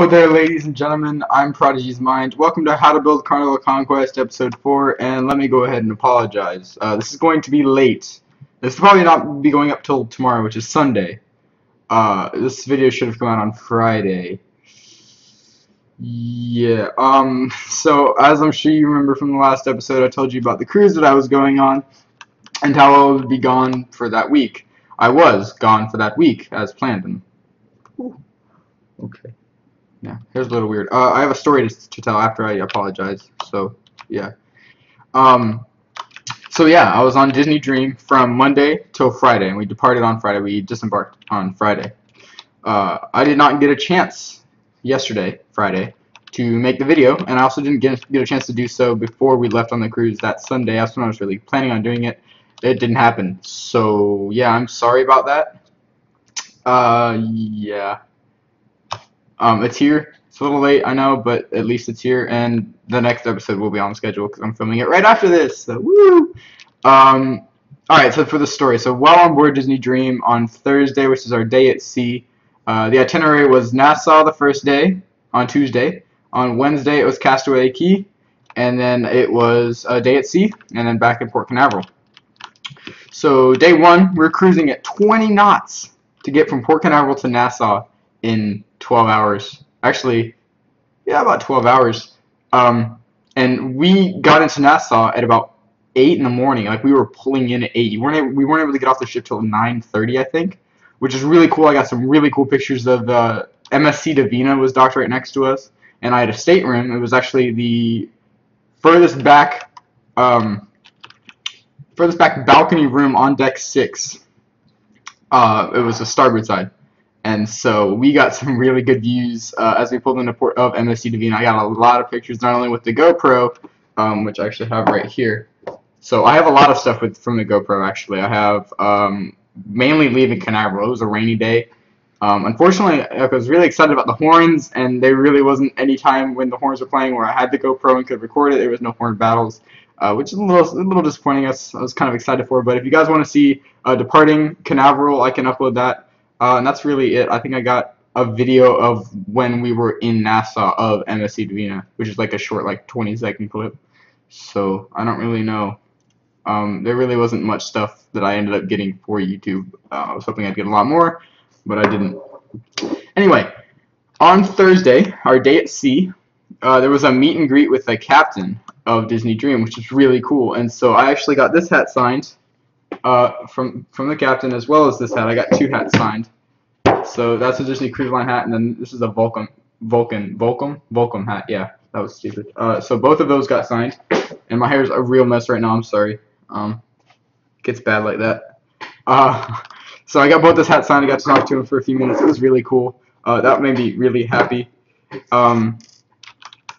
Hello there, ladies and gentlemen. I'm ProdigyzMined. Welcome to How to Build Carnival Conquest, Episode 4, and let me go ahead and apologize. Uh, this is going to be late. This will probably not be going up till tomorrow, which is Sunday. Uh, this video should have come out on Friday. Yeah, um, so as I'm sure you remember from the last episode, I told you about the cruise that I was going on and how I would be gone for that week. I was gone for that week, as planned. And, okay. Yeah, here's a little weird. Uh, I have a story to, to tell after I apologize. So, yeah. Um, so yeah, I was on Disney Dream from Monday till Friday, and we departed on Friday. We disembarked on Friday. Uh, I did not get a chance yesterday, Friday, to make the video, and I also didn't get, get a chance to do so before we left on the cruise that Sunday. That's when I was really planning on doing it. It didn't happen. So yeah, I'm sorry about that. Uh, yeah. Um, it's here. It's a little late, I know, but at least it's here, and the next episode will be on schedule because I'm filming it right after this. So woo! Um, all right. So for the story, so while on board Disney Dream on Thursday, which is our day at sea, uh, the itinerary was Nassau the first day on Tuesday. On Wednesday, it was Castaway Cay, and then it was a day at sea, and then back in Port Canaveral. So day one, we're cruising at 20 knots to get from Port Canaveral to Nassau in 12 hours. Actually, yeah, about 12 hours. Um, and we got into Nassau at about 8 in the morning. Like we were pulling in at 8. You weren't able, we weren't able to get off the ship till 9:30, I think, which is really cool. I got some really cool pictures of uh, MSC Divina was docked right next to us, and I had a stateroom. It was actually the furthest back, um, furthest back balcony room on deck six. Uh, it was the starboard side. And so we got some really good views uh, as we pulled into port of MSC Divina. I got a lot of pictures, not only with the GoPro, um, which I actually have right here. So I have a lot of stuff with from the GoPro actually. I have um, mainly leaving Canaveral. It was a rainy day. Um, unfortunately, I was really excited about the horns, and there really wasn't any time when the horns were playing where I had the GoPro and could record it. There was no horn battles, uh, which is a little, a little disappointing. I was, I was kind of excited for, but if you guys want to see uh, departing Canaveral, I can upload that. Uh, and that's really it. I think I got a video of when we were in Nassau of MSC Divina, which is like a short, like 20 second clip. So I don't really know. Um, there really wasn't much stuff that I ended up getting for YouTube. Uh, I was hoping I'd get a lot more, but I didn't. Anyway, on Thursday, our day at sea, uh, there was a meet and greet with the captain of Disney Dream, which is really cool. And so I actually got this hat signed uh, from from the captain as well as this hat. I got two hats signed. So that's a Disney Cruise Line hat, and then this is a Vulcan Vulcan Vulcan Vulcan hat. Yeah, that was stupid. Uh, so both of those got signed, and my hair is a real mess right now. I'm sorry. Um, gets bad like that. Uh, so I got both this hat signed. I got to talk to him for a few minutes. It was really cool. Uh, that made me really happy. Um,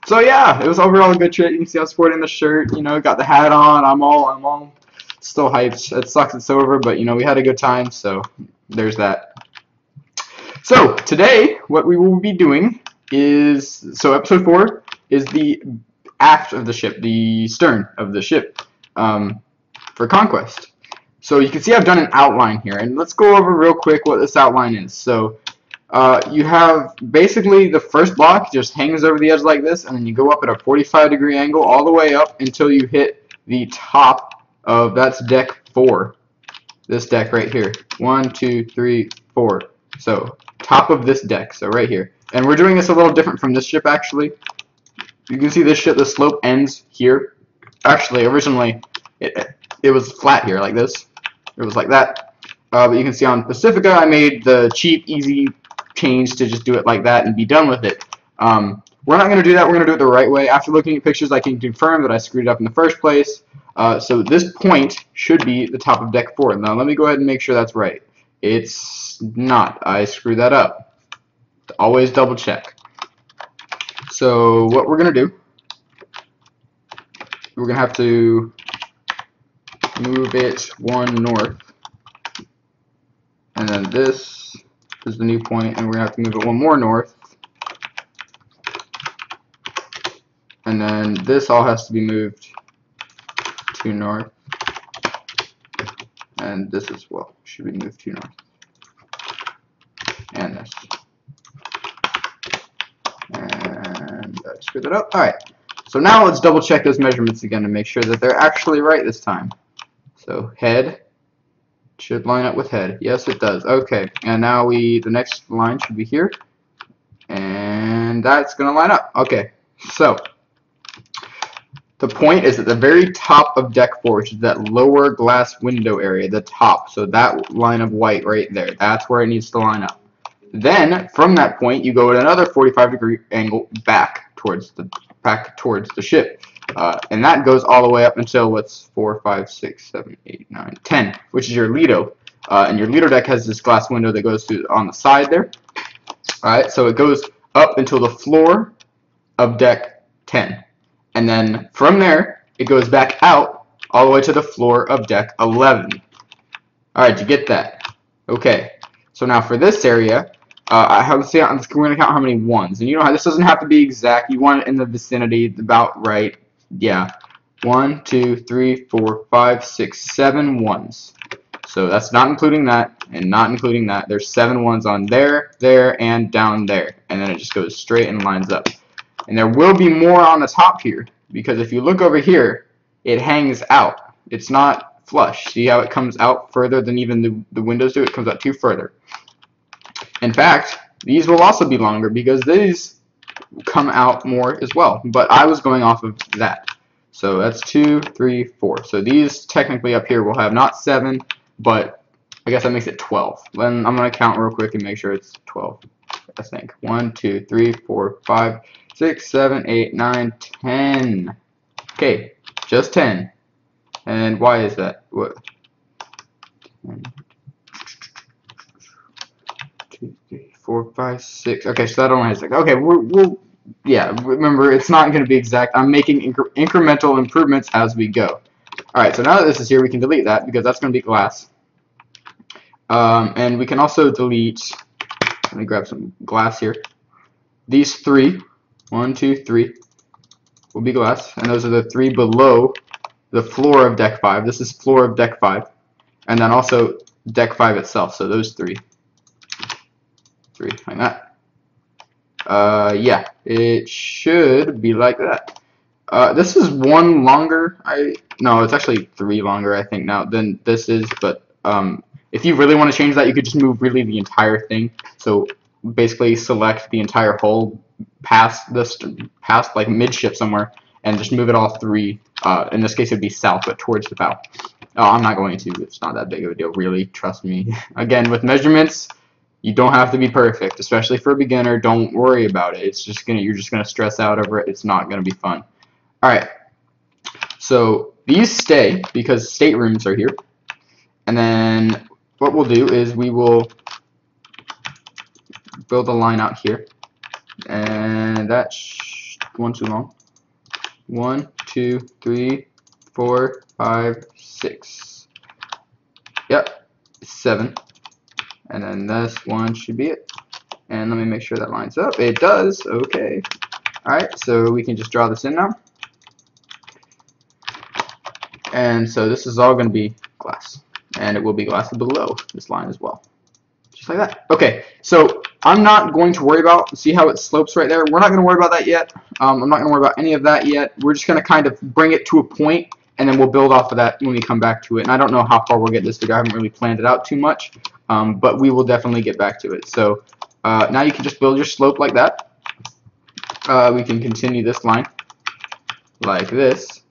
so yeah, it was overall a good trip. You can see I'm sporting the shirt. You know, got the hat on. I'm all I'm all still hyped. It sucks it's over, but you know we had a good time. So there's that. So today, what we will be doing is so episode four is the aft of the ship, the stern of the ship um, for conquest. So you can see I've done an outline here, and let's go over real quick what this outline is. So uh, you have basically the first block just hangs over the edge like this, and then you go up at a 45 degree angle all the way up until you hit the top of that's deck four. This deck right here. One, two, three, four. So top of this deck, so right here. And we're doing this a little different from this ship actually. You can see this ship, the slope ends here. Actually, originally it, it was flat here like this. It was like that. Uh, but you can see on Pacifica, I made the cheap, easy change to just do it like that and be done with it. Um, we're not going to do that. We're going to do it the right way. After looking at pictures, I can confirm that I screwed it up in the first place. Uh, so this point should be the top of deck 4. Now let me go ahead and make sure that's right. It's not. I screwed that up. Always double check. So what we're going to do, we're going to have to move it one north. And then this is the new point, and we're going to have to move it one more north. And then this all has to be moved two north. And this as well should be moved two north. And this. and screwed that up. Alright, so now let's double check those measurements again to make sure that they're actually right this time. So head should line up with head. Yes, it does. Okay, and now we, the next line should be here. And that's going to line up. Okay, so the point is at the very top of deck 4, which is that lower glass window area, the top. So that line of white right there, that's where it needs to line up. Then, from that point, you go at another 45 degree angle back towards the back towards the ship. Uh, and that goes all the way up until what's 4, 5, 6, 7, 8, 9, 10, which is your Lido. Uh, and your Lido deck has this glass window that goes through on the side there. Alright, so it goes up until the floor of deck 10. And then from there, it goes back out all the way to the floor of deck 11. Alright, you get that? Okay. So now for this area, uh, I have to see, we're going to count how many ones. And you know how this doesn't have to be exact. You want it in the vicinity, about right. Yeah. One, two, three, four, five, six, seven ones. So that's not including that and not including that. There's seven ones on there, there, and down there. And then it just goes straight and lines up. And there will be more on the top here because if you look over here, it hangs out. It's not flush. See how it comes out further than even the, the windows do? It comes out too further. In fact, these will also be longer because these come out more as well. But I was going off of that. So that's two, three, four. So these technically up here will have not seven, but I guess that makes it 12. Then I'm going to count real quick and make sure it's 12. I think. 1, 2, 3, 4, 5, 6, 7, 8, 9, 10. Okay, just 10. And why is that? What? Two, three, four, five, six. Okay, so that only has six. Okay, we're, we'll, yeah, remember, it's not going to be exact. I'm making incre incremental improvements as we go. Alright, so now that this is here, we can delete that because that's going to be glass. Um, and we can also delete, let me grab some glass here. These three, one, two, three, will be glass. And those are the three below the floor of deck 5. This is floor of deck 5. And then also deck 5 itself. So those three. Three, like that. Uh, yeah, it should be like that. Uh, this is one longer. I no, it's actually three longer. I think now than this is. But um, if you really want to change that, you could just move really the entire thing. So basically, select the entire hull past this, past like midship somewhere, and just move it all three. Uh, in this case, it'd be south, but towards the bow. Oh, I'm not going to. It's not that big of a deal, really. Trust me. Again, with measurements, you don't have to be perfect, especially for a beginner. Don't worry about it. It's just gonna you're just gonna stress out over it. It's not gonna be fun. All right. So these stay because staterooms are here, and then what we'll do is we will build a line out here, and that's one too long. One, two, three, four, five, six. Yep, seven. And then this one should be it. And let me make sure that lines up. It does. Okay. Alright, so we can just draw this in now. And so this is all going to be glass. And it will be glass below this line as well. Just like that. Okay, so I'm not going to worry about, see how it slopes right there? We're not going to worry about that yet. Um, I'm not going to worry about any of that yet. We're just going to kind of bring it to a point, and then we'll build off of that when we come back to it. And I don't know how far we'll get this video. I haven't really planned it out too much, um, but we will definitely get back to it. So uh, now you can just build your slope like that. Uh, we can continue this line like this.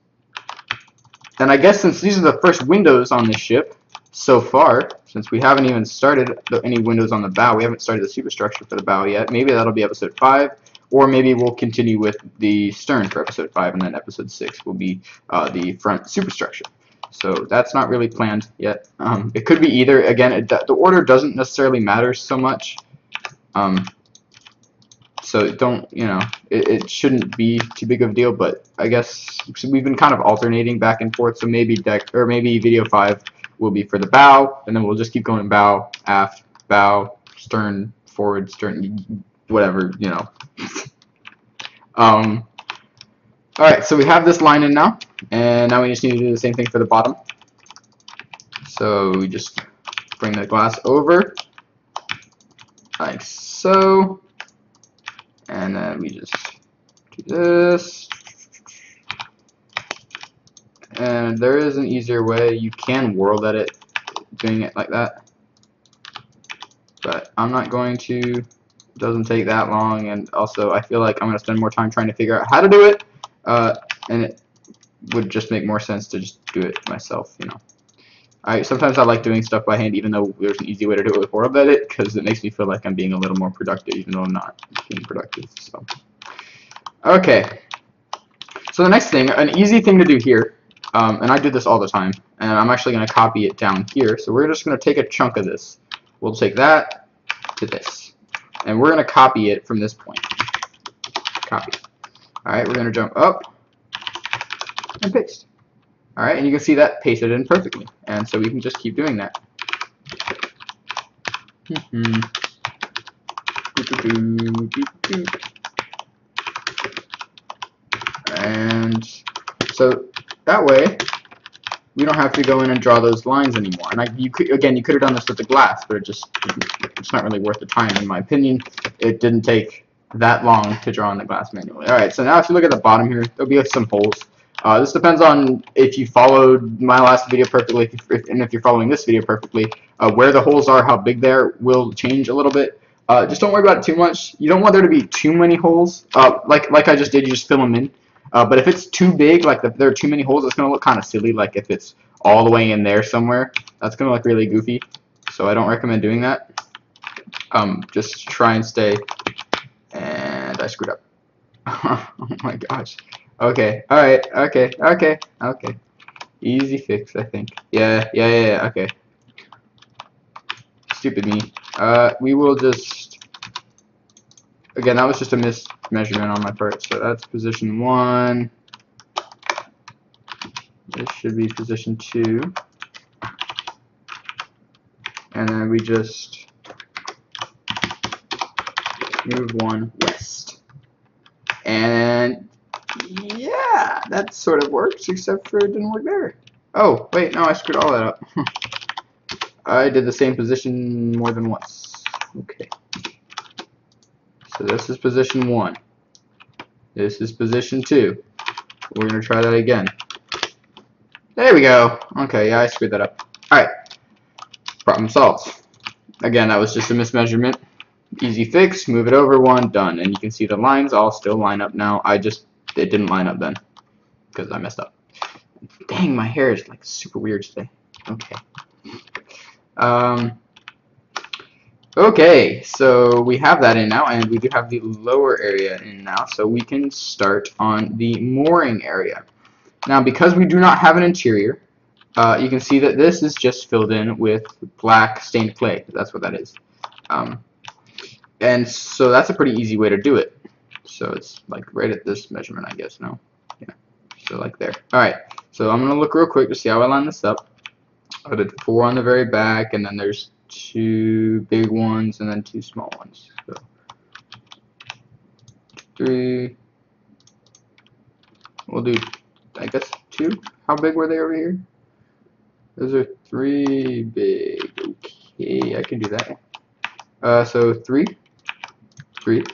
And I guess since these are the first windows on this ship, so far, since we haven't even started any windows on the bow, we haven't started the superstructure for the bow yet. Maybe that'll be episode 5, or maybe we'll continue with the stern for episode 5, and then episode 6 will be uh, the front superstructure. So that's not really planned yet. Um, it could be either. Again, it, the order doesn't necessarily matter so much. Um, so don't, you know, it, it, shouldn't be too big of a deal, but I guess we've been kind of alternating back and forth, so maybe deck, or maybe video 5 will be for the bow, and then we'll just keep going bow, aft, bow, stern, forward, stern, whatever, you know. um, Alright, so we have this line in now, and now we just need to do the same thing for the bottom. So we just bring the glass over, like so, and then we just do this. And there is an easier way. You can world edit doing it like that. But I'm not going to. Doesn't take that long. And also, I feel like I'm going to spend more time trying to figure out how to do it. Uh, and it would just make more sense to just do it myself, you know. I sometimes I like doing stuff by hand, even though there's an easy way to do it with World Edit, because it makes me feel like I'm being a little more productive, even though I'm not being productive. So, okay. So the next thing, an easy thing to do here, um, and I do this all the time, and I'm actually going to copy it down here. So we're just going to take a chunk of this. We'll take that to this, and we're going to copy it from this point. Copy. All right, we're going to jump up and paste. Alright, and you can see that pasted in perfectly. And so we can just keep doing that. and so that way we don't have to go in and draw those lines anymore. And I, you could, again, you could have done this with the glass, but it just it's not really worth the time in my opinion. It didn't take that long to draw on the glass manually. Alright, so now if you look at the bottom here, there'll be some holes. Uh, this depends on if you followed my last video perfectly, if, if, and if you're following this video perfectly. Uh, where the holes are, how big they are, will change a little bit. Uh, just don't worry about it too much. You don't want there to be too many holes. Uh, like like I just did, you just fill them in. Uh, but if it's too big, like if there are too many holes, it's going to look kind of silly. Like if it's all the way in there somewhere, that's going to look really goofy. So I don't recommend doing that. Um, just try and stay. And I screwed up. oh my gosh. Okay, alright, okay, okay, okay. Easy fix, I think. Yeah, yeah, yeah, yeah, okay. Stupid me. Uh, we will just... Again, that was just a mismeasurement on my part, so that's position 1. This should be position 2. And then we just move 1 west. And yeah, that sort of works, except for it didn't work there. Oh, wait, no, I screwed all that up. I did the same position more than once. Okay. So this is position 1. This is position 2. We're going to try that again. There we go. Okay, yeah, I screwed that up. Alright. Problem solved. Again, that was just a mismeasurement. Easy fix, move it over one, done. And you can see the lines all still line up now. I just it didn't line up then because I messed up. Dang, my hair is like super weird today. Okay. Um, okay, so we have that in now, and we do have the lower area in now, so we can start on the mooring area. Now, because we do not have an interior, uh, you can see that this is just filled in with black stained clay. That's what that is. Um, and so that's a pretty easy way to do it. So it's like right at this measurement, I guess, no? Yeah, so like there. Alright, so I'm going to look real quick to see how I line this up. I did four on the very back, and then there's two big ones, and then two small ones. So three. We'll do, I guess, two. How big were they over here? Those are three big. Okay, I can do that. Uh, so three, three,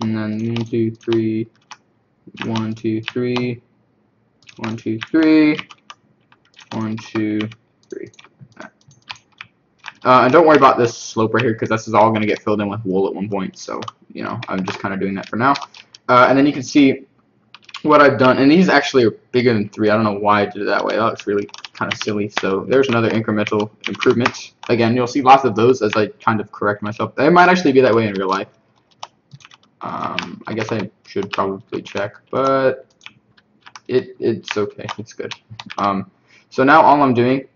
and then one, two, three, one, two, three, one, two, three, one, two, three. Uh, and don't worry about this slope right here because this is all going to get filled in with wool at one point. So, you know, I'm just kind of doing that for now. Uh, and then you can see what I've done. And these actually are bigger than three. I don't know why I did it that way. That looks really kind of silly. So there's another incremental improvement. Again, you'll see lots of those as I kind of correct myself. It might actually be that way in real life. Um, I guess I should probably check, but it it's okay. It's good. Um, so now all I'm doing,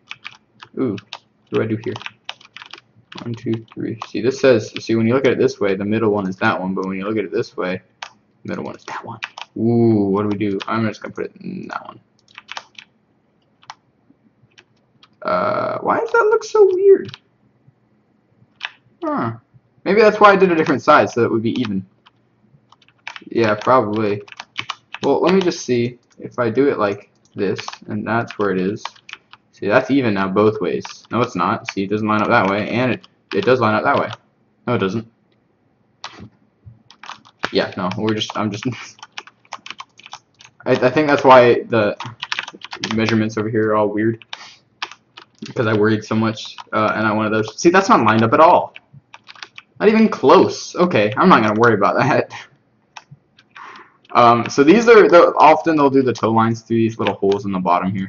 ooh, what do I do here? One, two, three. See, this says, see, when you look at it this way, the middle one is that one, but when you look at it this way, the middle one is that one. Ooh, what do we do? I'm just going to put it in that one. Uh, why does that look so weird? Huh. Maybe that's why I did a different size, so it would be even. Yeah, probably. Well, let me just see if I do it like this, and that's where it is. See, that's even now both ways. No, it's not. See, it doesn't line up that way, and it, it does line up that way. No, it doesn't. Yeah, no, we're just, I'm just, I, I think that's why the measurements over here are all weird. Because I worried so much, uh, and I wanted those. See, that's not lined up at all. Not even close. Okay, I'm not gonna worry about that. Um, so these are often they'll do the tow lines through these little holes in the bottom here.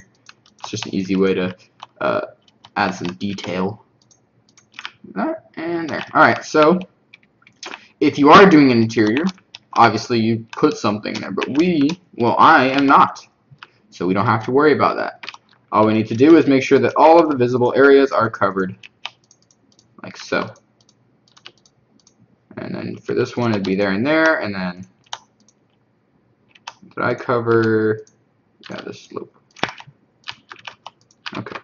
It's just an easy way to uh, add some detail. There and there. All right, so if you are doing an interior, obviously you put something there, but we, well, I am not, so we don't have to worry about that. All we need to do is make sure that all of the visible areas are covered, like so. And then for this one, it'd be there and there, and then did I cover, yeah, the slope. Okay,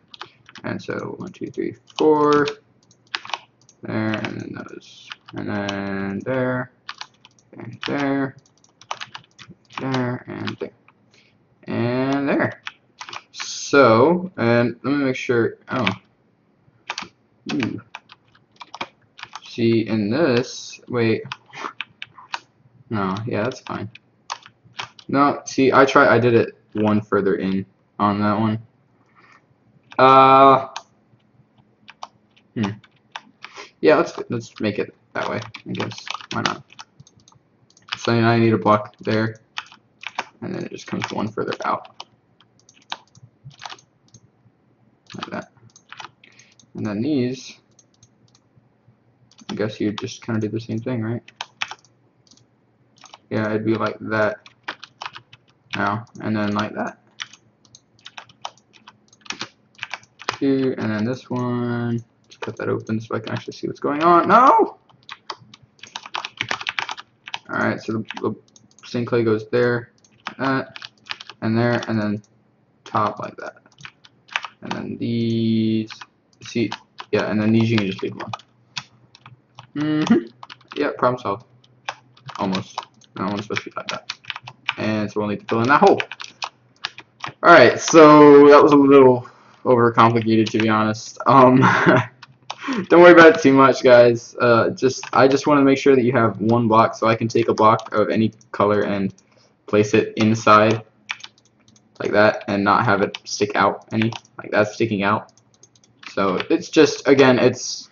and so one, two, three, four, there, and then those, and then there, and there, there, and there, and there. So, and let me make sure, oh, Ooh. see, in this, wait, no, yeah, that's fine. No, see, I try, I did it one further in on that one. Uh, hmm. Yeah, let's let's make it that way. I guess why not? So now I need a block there, and then it just comes one further out, like that. And then these, I guess you just kind of do the same thing, right? Yeah, it'd be like that now, and then like that. Two, and then this one. Cut that open so I can actually see what's going on. No! Alright, so the, the stained clay goes there, that, and there, and then top like that. And then these, see, yeah, and then these you can just leave alone. Mm-hmm. Yeah, problem solved. Almost. Not one supposed to be like that and so we'll need to fill in that hole. Alright, so that was a little overcomplicated to be honest. Um, don't worry about it too much guys. Uh, just I just want to make sure that you have one block so I can take a block of any color and place it inside like that and not have it stick out any like that's sticking out. So it's just again it's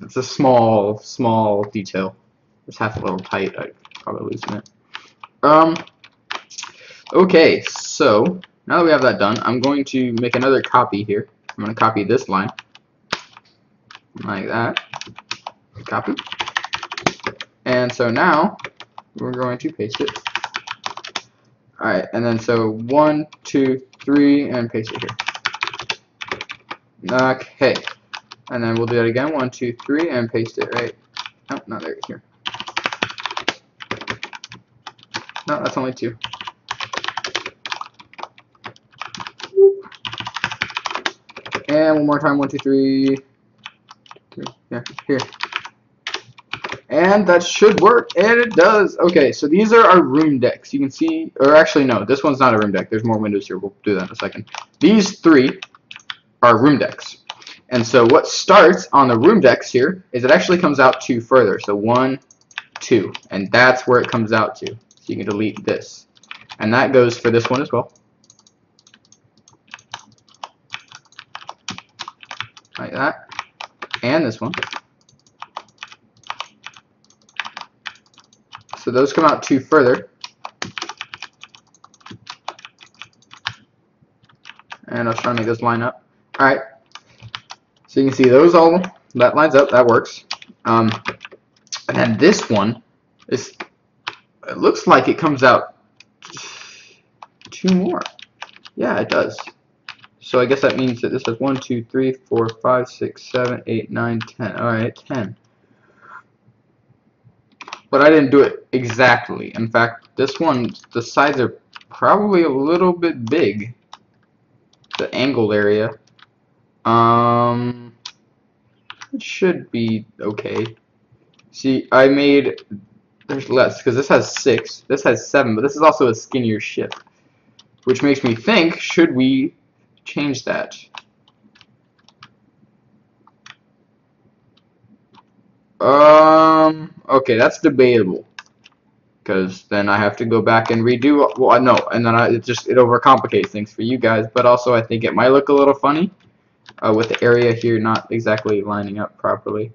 it's a small small detail. It's half a little tight. I'd probably loosen it. Um, Okay, so now that we have that done, I'm going to make another copy here. I'm going to copy this line like that. Copy. And so now we're going to paste it. Alright, and then so one, two, three, and paste it here. Okay. And then we'll do that again. One, two, three, and paste it right. Oh, no, there, here. No, that's only two. And one more time, one, two, three. Three. Here. And that should work, and it does. Okay, so these are our room decks. You can see, or actually no, this one's not a room deck. There's more windows here. We'll do that in a second. These three are room decks. And so what starts on the room decks here is it actually comes out two further. So one, two, and that's where it comes out to. So you can delete this. And that goes for this one as well. like that, and this one. So those come out two further. And I'll try to make this line up. Alright. So you can see those all, that lines up, that works. Um, and then this one, is, it looks like it comes out two more. Yeah, it does. So I guess that means that this has 1, 2, 3, 4, 5, 6, 7, 8, 9, 10. Alright, 10. But I didn't do it exactly. In fact, this one, the sides are probably a little bit big. The angled area. Um, it should be okay. See, I made, there's less, because this has 6, this has 7, but this is also a skinnier ship. Which makes me think, should we change that. Um, okay, that's debatable. because then I have to go back and redo. Well, no, and then I, it just it overcomplicates things for you guys. But also, I think it might look a little funny uh, with the area here not exactly lining up properly.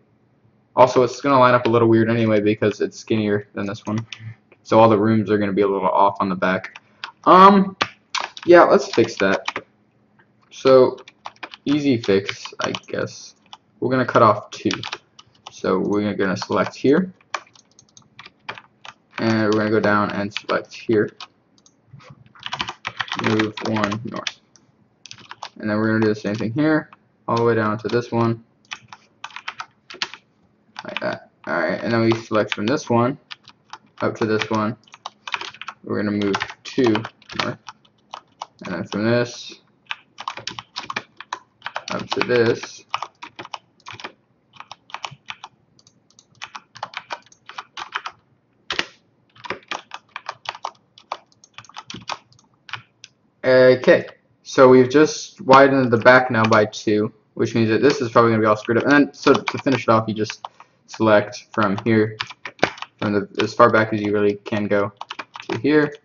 Also, it's gonna line up a little weird anyway because it's skinnier than this one, so all the rooms are gonna be a little off on the back. Um, yeah, let's fix that. So, easy fix, I guess. We're gonna cut off two. So we're gonna select here. And we're going to go down and select here. Move one north. And then we're going to do the same thing here all the way down to this one. Like that. Alright and then we select from this one up to this one. We're going to move two north. And then from this up to this Okay, so we've just widened the back now by two, which means that this is probably going to be all screwed up. And then, so to finish it off, you just select from here, from the, as far back as you really can go, to here,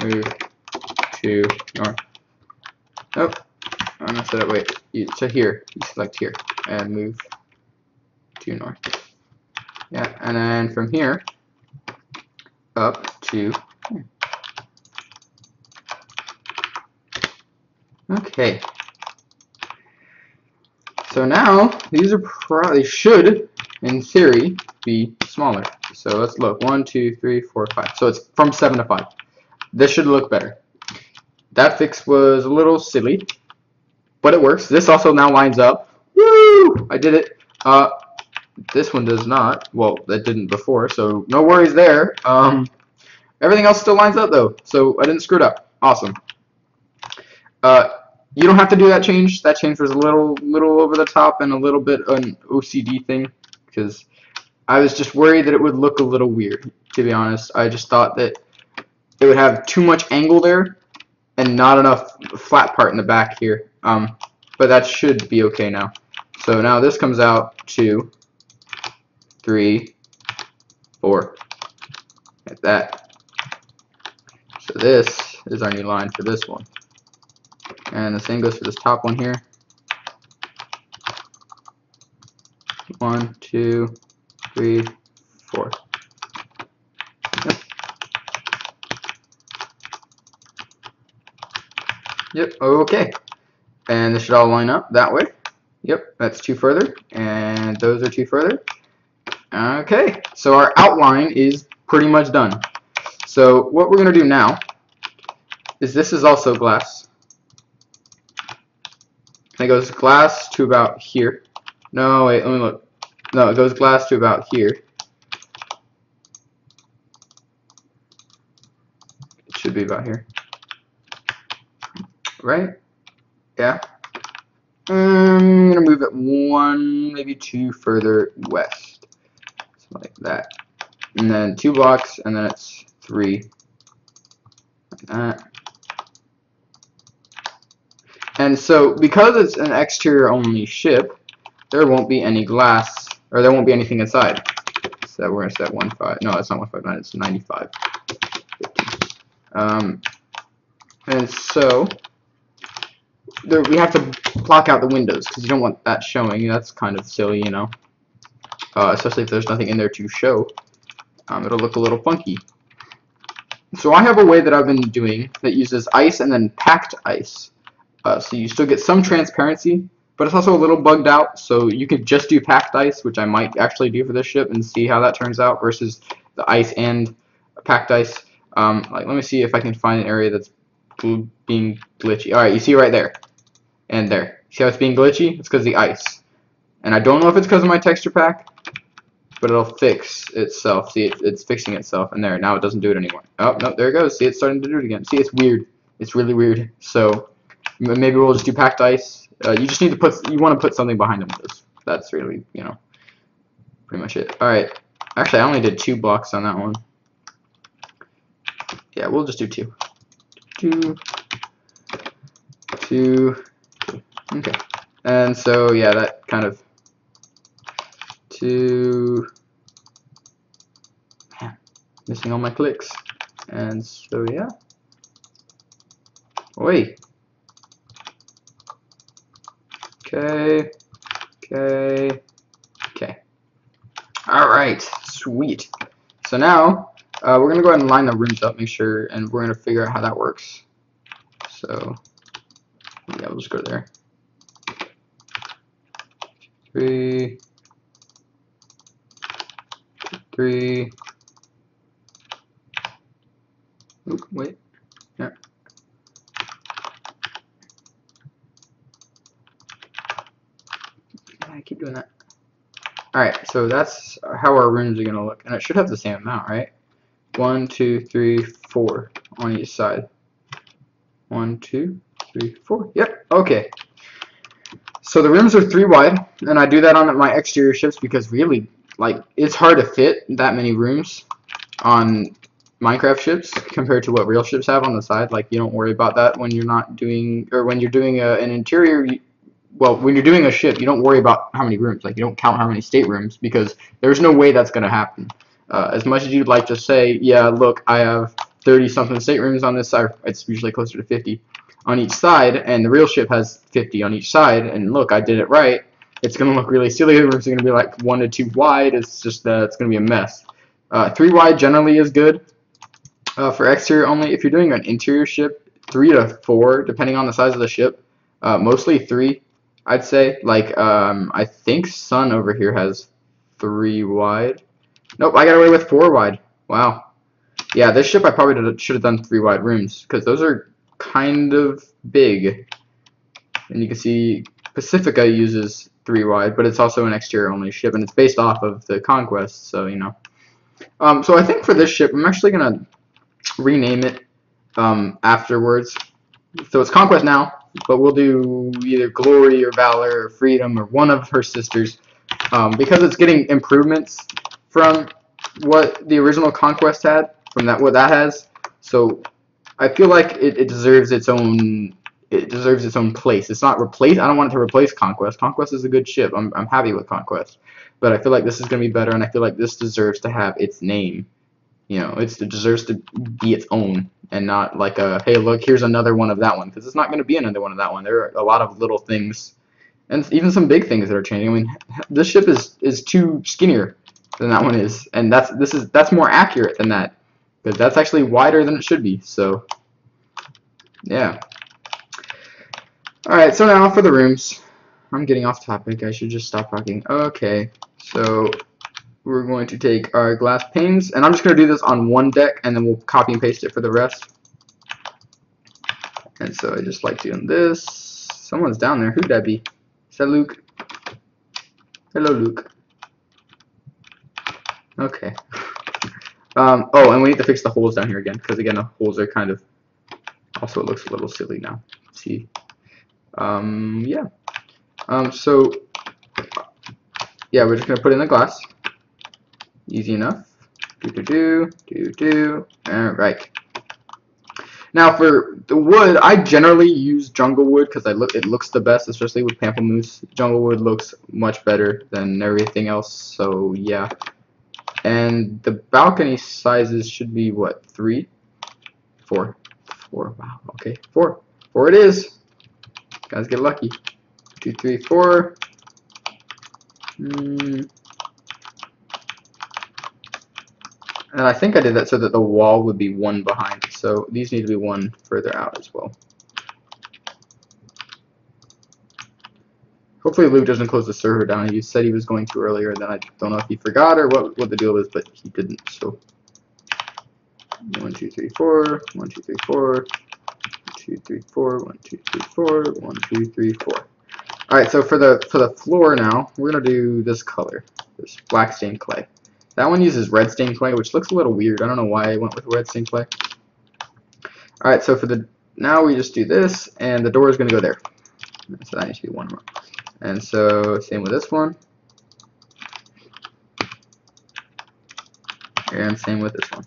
move two north. Nope, I'm to set it, wait, here, you select here, and move two north. Yeah, and then from here, up to here. Okay. So now these are probably should, in theory, be smaller. So let's look. One, two, three, four, five. So it's from seven to five. This should look better. That fix was a little silly, but it works. This also now lines up. Woo! I did it. Uh, this one does not. Well, that didn't before, so no worries there. Um, everything else still lines up though, so I didn't screw it up. Awesome. Uh, you don't have to do that change. That change was a little, little over the top and a little bit an OCD thing because I was just worried that it would look a little weird. To be honest, I just thought that it would have too much angle there and not enough flat part in the back here. Um, but that should be okay now. So now this comes out two, three, four, like that. So this is our new line for this one. And the same goes for this top one here. One, two, three, four. Yep. Yep, okay. And this should all line up that way. Yep, that's two further. And those are two further. Okay, so our outline is pretty much done. So what we're going to do now is this is also glass. And it goes glass to about here. No, wait, let me look. No, it goes glass to about here. It should be about here. Right? Yeah. I'm gonna move it one, maybe two further west. Something like that. And then two blocks, and then it's three. Like that. And so because it's an exterior only ship, there won't be any glass, or there won't be anything inside. So we're going to set 1, 5, no, it's not 159, it's 95. Um, and so there, we have to block out the windows because you don't want that showing. That's kind of silly, you know. Uh, especially if there's nothing in there to show. Um, it'll look a little funky. So I have a way that I've been doing that uses ice and then packed ice. Uh, so you still get some transparency, but it's also a little bugged out. So you could just do packed ice, which I might actually do for this ship and see how that turns out versus the ice and packed ice. Um, like, let me see if I can find an area that's being glitchy. All right, you see right there and there. See how it's being glitchy? It's because the ice. And I don't know if it's because of my texture pack, but it'll fix itself. See, it, it's fixing itself, and there. Now it doesn't do it anymore. Oh, no, there it goes. See, it's starting to do it again. See, it's weird. It's really weird. So Maybe we'll just do packed ice. Uh, you just need to put, you want to put something behind them. That's really, you know, pretty much it. Alright. Actually, I only did two blocks on that one. Yeah, we'll just do two. Two. Two. Okay. And so, yeah, that kind of. Man, Missing all my clicks. And so, yeah. Wait. Okay. Okay. Okay. Alright. Sweet. So now, uh, we're going to go ahead and line the rooms up, make sure, and we're going to figure out how that works. So, yeah, we'll just go there. Three. Three. Oop, wait. Yeah. I keep doing that. Alright, so that's how our rooms are going to look. And it should have the same amount, right? One, two, three, four on each side. One, two, three, four. Yep, okay. So the rooms are three wide, and I do that on my exterior ships because really, like, it's hard to fit that many rooms on Minecraft ships compared to what real ships have on the side. Like, you don't worry about that when you're not doing, or when you're doing a, an interior, well, when you're doing a ship, you don't worry about how many rooms. Like, you don't count how many staterooms because there's no way that's going to happen. Uh, as much as you'd like to say, yeah, look, I have 30 something staterooms on this side, it's usually closer to 50 on each side, and the real ship has 50 on each side, and look, I did it right. It's going to look really silly. The rooms are going to be like one to two wide. It's just uh, it's going to be a mess. Uh, three wide generally is good uh, for exterior only. If you're doing an interior ship, three to four, depending on the size of the ship. Uh, mostly three, I'd say. Like um, I think Sun over here has three wide. Nope, I got away with four wide. Wow. Yeah, this ship I probably should have done three wide rooms because those are kind of big. And you can see Pacifica uses three wide, but it's also an exterior only ship, and it's based off of the Conquest, so you know. Um, so I think for this ship, I'm actually gonna rename it um, afterwards. So it's Conquest now, but we'll do either Glory or Valor or Freedom or one of her sisters um, because it's getting improvements from what the original Conquest had, from that what that has. So I feel like it, it deserves its own it deserves its own place. It's not replace. I don't want it to replace Conquest. Conquest is a good ship. I'm I'm happy with Conquest, but I feel like this is gonna be better, and I feel like this deserves to have its name. You know, it's, it deserves to be its own, and not like a hey look here's another one of that one because it's not gonna be another one of that one. There are a lot of little things, and even some big things that are changing. I mean, this ship is is too skinnier than that one is, and that's this is that's more accurate than that because that's actually wider than it should be. So yeah. Alright, so now for the rooms. I'm getting off topic. I should just stop talking. Okay, so we're going to take our glass panes, and I'm just going to do this on one deck, and then we'll copy and paste it for the rest. And so I just like doing this. Someone's down there. Who'd that be? Is that Luke? Hello, Luke. Okay. Um, oh, and we need to fix the holes down here again, because again, the holes are kind of, also it looks a little silly now. See? Um, yeah. Um, so, yeah, we're just going to put in the glass. Easy enough. Do, do, do, do, do. Alright. Now for the wood, I generally use jungle wood because I look it looks the best, especially with pamplemousse. Jungle wood looks much better than everything else, so yeah. And the balcony sizes should be what? Three? Four. Four. Wow. Okay. Four. Four it is. Guys get lucky. Two, three, four. Mm. And I think I did that so that the wall would be one behind. So these need to be one further out as well. Hopefully Luke doesn't close the server down. He said he was going to earlier, then I don't know if he forgot or what, what the deal was, but he didn't, so. One, two, three, four. One, two, three, four. Two, three, four. One, two, three, four. One, two, three, four. Alright, so for the for the floor now, we're gonna do this color. This black stained clay. That one uses red stained clay, which looks a little weird. I don't know why I went with red stained clay. Alright, so for the now we just do this and the door is gonna go there. So that needs to be one more. And so same with this one. And same with this one.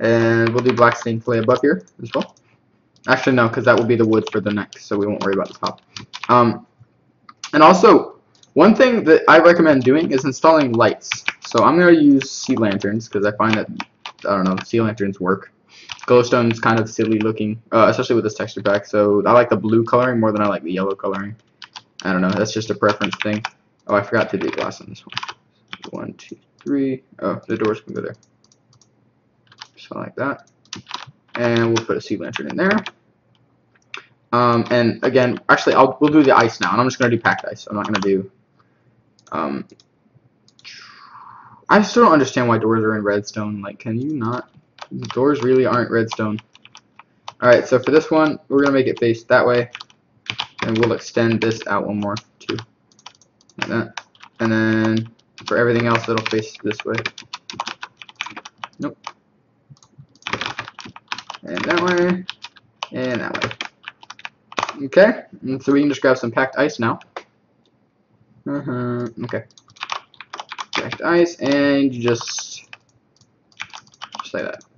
And we'll do black stained clay above here as well. Actually, no, because that will be the wood for the neck, so we won't worry about the top. Um, and also, One thing that I recommend doing is installing lights. So I'm going to use sea lanterns because I find that, I don't know, sea lanterns work. Glowstone is kind of silly looking, uh, especially with this texture pack. So I like the blue coloring more than I like the yellow coloring. I don't know, that's just a preference thing. Oh, I forgot to do glass on this one. One, two, three. Oh, the doors can go there. So like that. And we'll put a sea lantern in there. Um, and again, actually, I'll we'll do the ice now, and I'm just gonna do packed ice. I'm not gonna do. Um, I still don't understand why doors are in redstone. Like, can you not? Doors really aren't redstone. All right, so for this one, we're gonna make it face that way, and we'll extend this out one more too, like that. And then for everything else, it'll face this way. Nope. And that way, and that way. Okay, and so we can just grab some packed ice now. Uh -huh. Okay. Packed ice, and you just, just like that.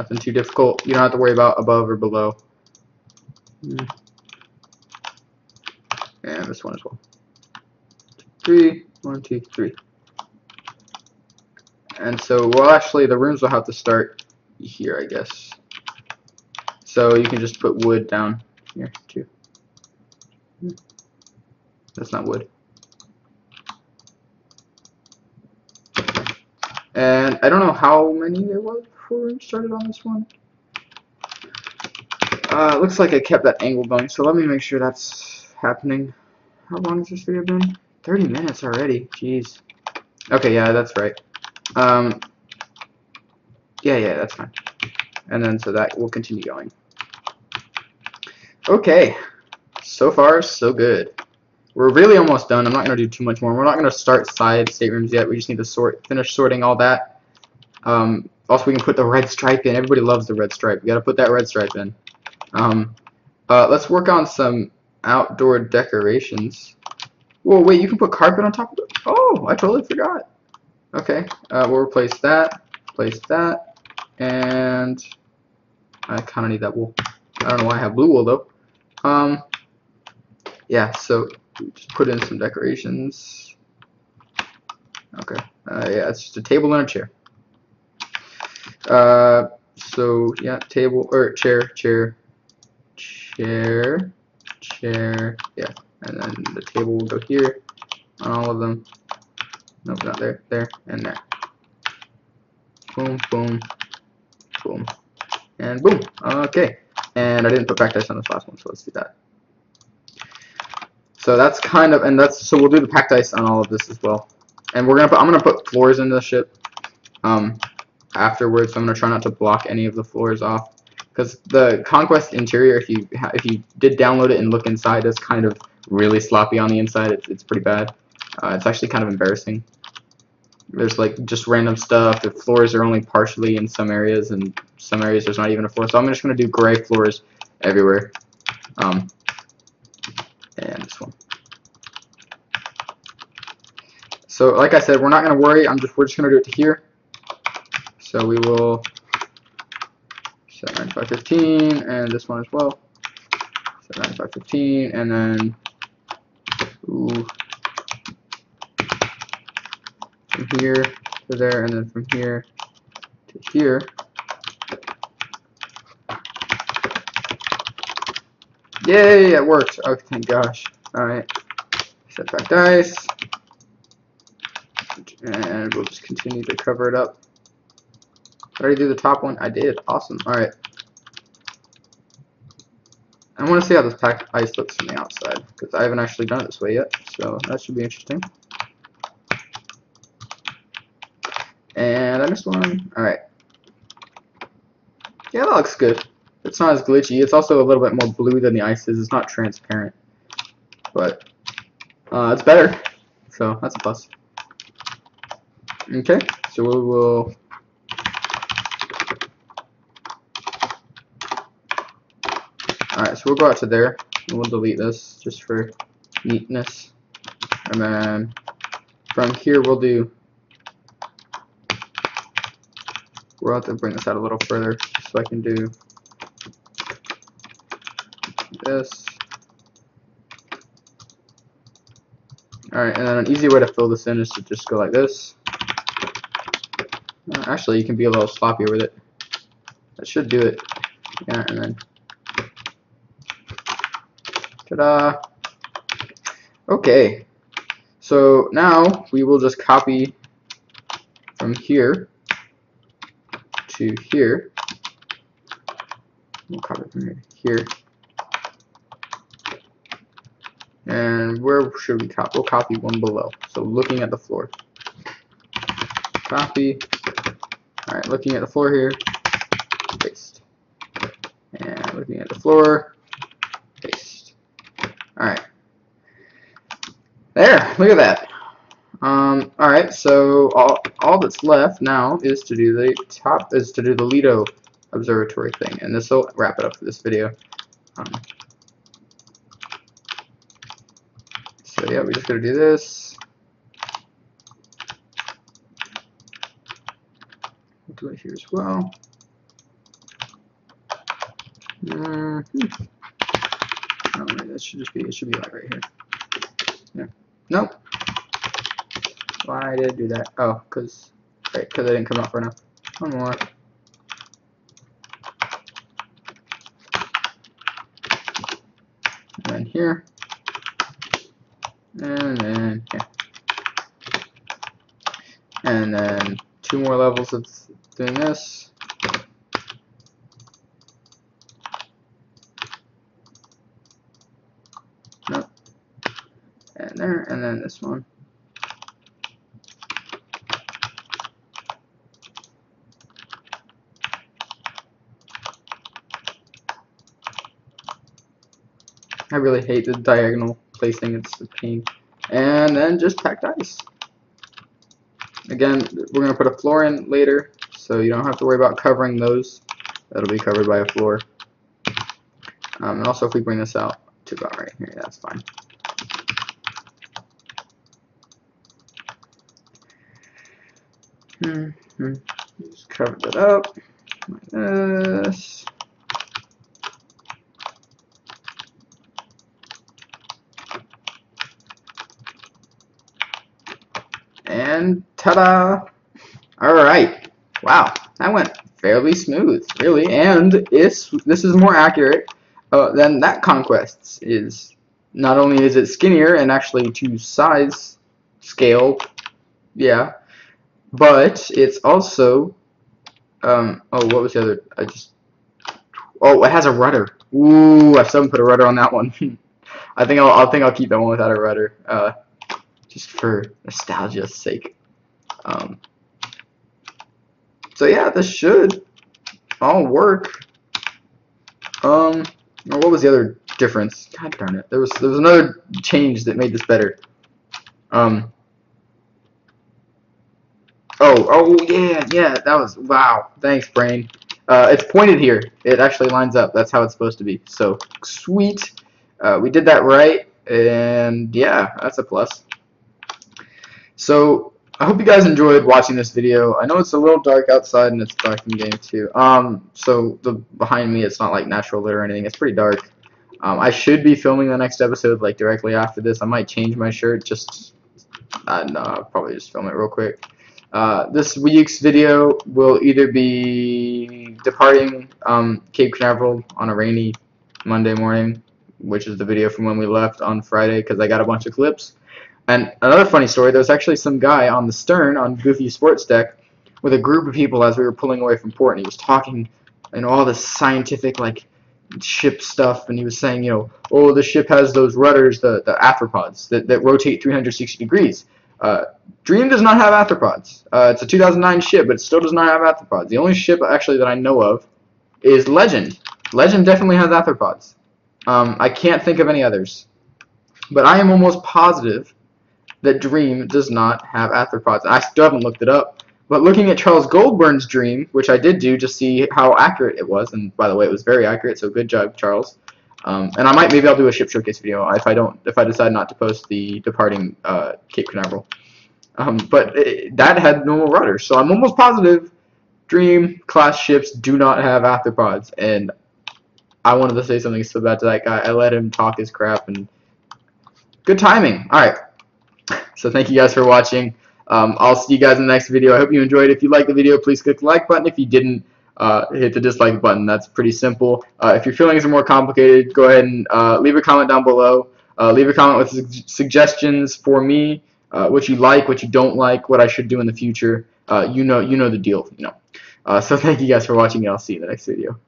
Nothing too difficult. You don't have to worry about above or below. And this one as well. Three, one, two, three. And so, well, actually, the rooms will have to start here, I guess. So you can just put wood down here too. That's not wood. And I don't know how many there was before started on this one. Uh, looks like I kept that angle going, so let me make sure that's happening. How long has this video been? 30 minutes already. Jeez. Okay, yeah, that's right. Um, yeah, yeah, that's fine. And then so that will continue going. Okay, so far so good. We're really almost done. I'm not going to do too much more. We're not going to start side staterooms yet. We just need to sort, finish sorting all that. Um, also, we can put the red stripe in. Everybody loves the red stripe. We got to put that red stripe in. Um, uh, let's work on some outdoor decorations. Whoa, wait, you can put carpet on top of it? Oh, I totally forgot. Okay, uh, we'll replace that, place that, and I kind of need that wool. I don't know why I have blue wool though. Um, yeah, so just put in some decorations. Okay, uh, yeah, it's just a table and a chair. Uh, so yeah, table or chair, chair, chair, chair. Yeah, and then the table will go here on all of them. Nope, not there, there, and there. Boom, boom, boom, and boom. Okay. And I didn't put ice on this last one, so let's do that. So that's kind of, and that's, so we'll do the packed ice on all of this as well. And we're gonna put, I'm gonna put floors into the ship, um, afterwards. So I'm gonna try not to block any of the floors off, because the Conquest interior, if you if you did download it and look inside, is kind of really sloppy on the inside. It's it's pretty bad. Uh, it's actually kind of embarrassing. There's like just random stuff. The floors are only partially in some areas, and some areas there's not even a floor. So I'm just going to do gray floors everywhere. Um, and this one. So like I said, we're not going to worry. I'm just we're just going to do it to here. So we will set 9515 and this one as well. Set 9515 and then ooh, from here to there and then from here to here. Yay, it worked. Oh, thank gosh. Alright. Set packed ice. And we'll just continue to cover it up. Did I already do the top one? I did. Awesome. Alright. I want to see how this packed ice looks from the outside, because I haven't actually done it this way yet, so that should be interesting. And I missed one. Alright. Yeah, that looks good. It's not as glitchy. It's also a little bit more blue than the ice is. It's not transparent. But uh, it's better. So that's a plus. Okay, so we will so we'll go out to there and we'll delete this just for neatness. And then from here we'll do we'll have to bring this out a little further so I can do this. Alright, and then an easy way to fill this in is to just go like this. Uh, actually, you can be a little sloppier with it. That should do it. Yeah, and then. Ta-da! Okay. So now we will just copy from here to here. We'll copy from here here. And where should we copy? We'll copy one below. So looking at the floor. Copy. Alright, looking at the floor here. Paste. And looking at the floor. Paste. Alright. There, look at that. Um, alright, so all, all that's left now is to do the top, is to do the Lido observatory thing. And this will wrap it up for this video. Um, so yeah, we just gotta do this. Do it here as well. Mm -hmm. Oh, that should just be, it should be like right here. Yeah. Nope. Why did I do that? Oh, because, right, because I didn't come up for enough. One more. And then here. And then here. And then two more levels of doing this. Nope. And there, and then this one. I really hate the diagonal placing, it's a pain. And then just packed ice. Again, we're going to put a floor in later, so you don't have to worry about covering those. That'll be covered by a floor. Um, and also if we bring this out to about right here, that's fine. Mm -hmm. Just cover that up like this. And ta-da! Alright. Wow, that went fairly smooth, really. And it's, this is more accurate uh, than that Conquests is. Not only is it skinnier and actually to size scale, yeah, but it's also, um, oh, what was the other, I just, oh, it has a rudder. Ooh, I still haven't put a rudder on that one. I think I'll, I think I'll keep that one without a rudder. Uh, just for nostalgia's sake. Um, so yeah, this should all work. Um, what was the other difference? God darn it! There was there was another change that made this better. Um. Oh, oh yeah, yeah, that was wow. Thanks, brain. Uh, it's pointed here. It actually lines up. That's how it's supposed to be. So sweet. Uh, we did that right, and yeah, that's a plus. So I hope you guys enjoyed watching this video. I know it's a little dark outside and it's dark in game too. Um, so the behind me it's not like natural lit or anything. It's pretty dark. Um, I should be filming the next episode like directly after this. I might change my shirt. Just uh, no, I'll probably just film it real quick. Uh, this week's video will either be departing um, Cape Canaveral on a rainy Monday morning, which is the video from when we left on Friday because I got a bunch of clips and another funny story, there was actually some guy on the stern on Goofy Sports Deck with a group of people as we were pulling away from port, and he was talking, know, all this scientific, like, ship stuff, and he was saying, you know, oh, the ship has those rudders, the, the Azipods, that, that rotate 360 degrees. Uh, Dream does not have Azipods. Uh, it's a 2009 ship, but it still does not have Azipods. The only ship, actually, that I know of is Legend. Legend definitely has Azipods. Um, I can't think of any others. But I am almost positive that Dream does not have Azipods. I still haven't looked it up. But looking at Charles Goldburn's Dream, which I did do to see how accurate it was, and by the way, it was very accurate, so good job, Charles. Um, and I might, maybe I'll do a ship showcase video if I don't, if I decide not to post the departing uh, Cape Canaveral. Um, but it, that had normal rudders, so I'm almost positive Dream class ships do not have Azipods, and I wanted to say something so bad to that guy. I let him talk his crap, and good timing. All right. so thank you guys for watching. Um, I'll see you guys in the next video. I hope you enjoyed. If you liked the video, please click the like button. If you didn't, uh, hit the dislike button. That's pretty simple. Uh, if your feelings are more complicated, go ahead and uh, leave a comment down below. Uh, leave a comment with su suggestions for me, uh, what you like, what you don't like, what I should do in the future. Uh, you know, you know the deal. You know. so thank you guys for watching, and I'll see you in the next video.